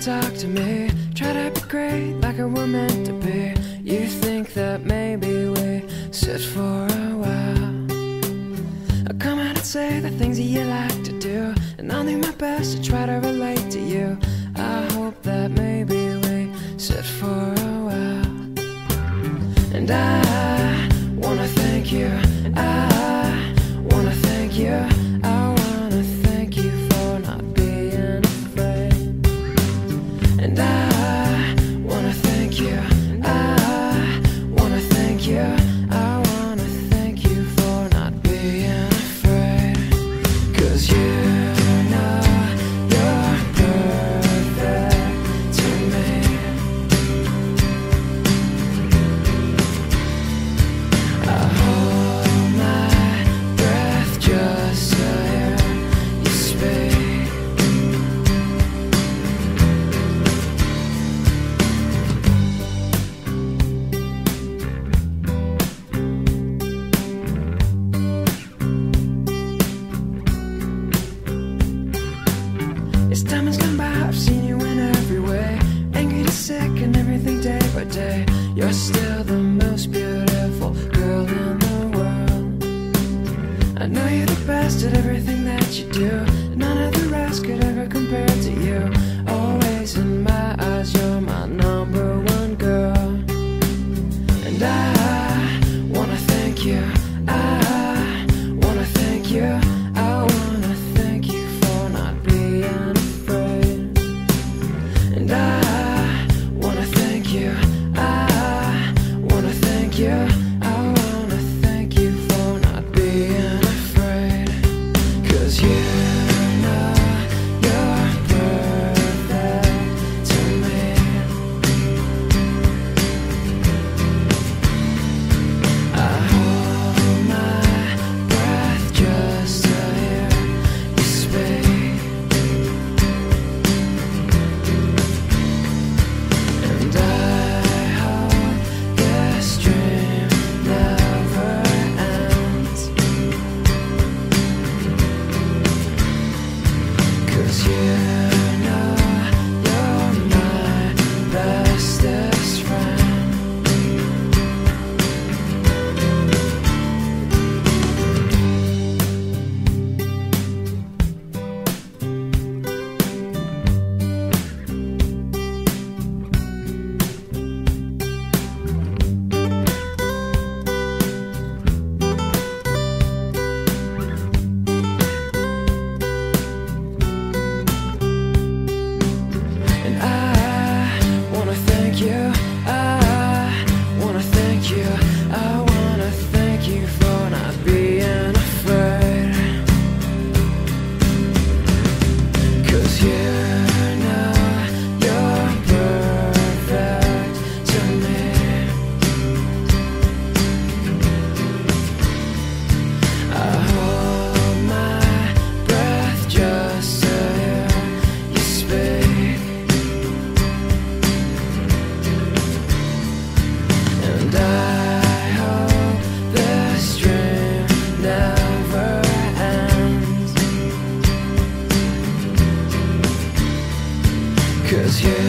talk to me. Try to be great like we were meant to be. You think that maybe we sit for a while. I come out and say the things that you like to do And I'll do my best to try to relate to you. I hope that maybe we sit for a while. And I was you. You're still the most beautiful girl in the world. I know you're the best at everything that you do. None of the rest could ever compare.